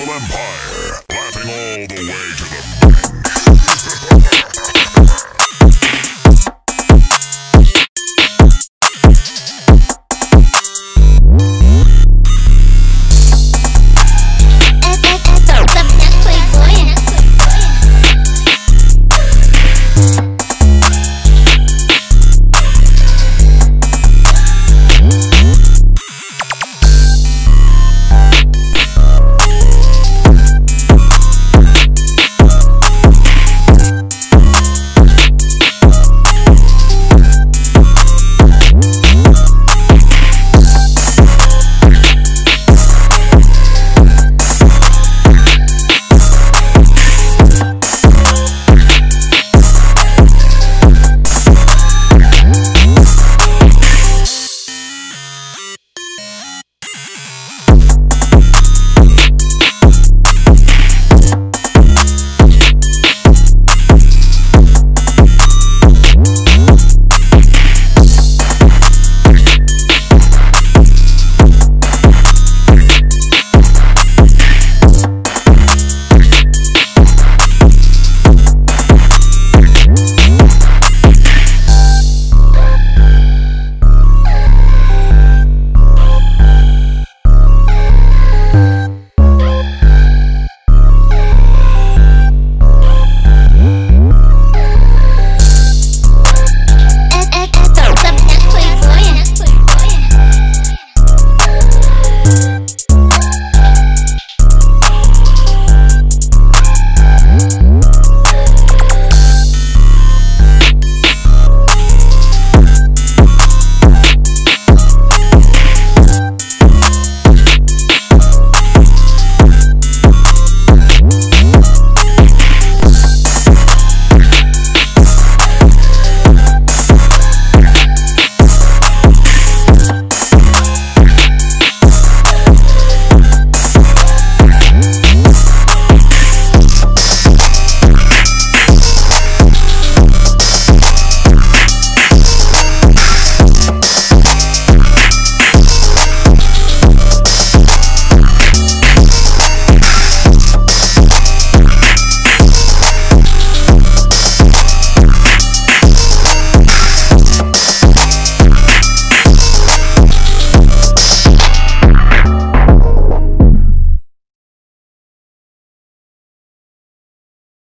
evil empire, laughing all the way to the brink.